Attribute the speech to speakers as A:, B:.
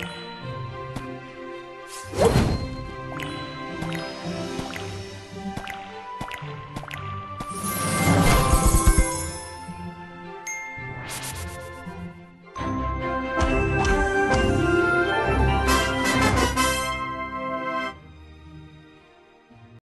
A: you